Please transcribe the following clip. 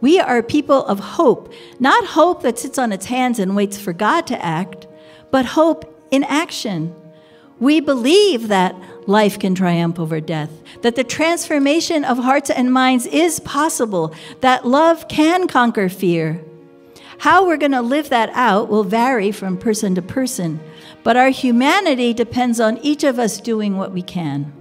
We are people of hope, not hope that sits on its hands and waits for God to act, but hope in action. We believe that life can triumph over death, that the transformation of hearts and minds is possible, that love can conquer fear. How we're going to live that out will vary from person to person, but our humanity depends on each of us doing what we can.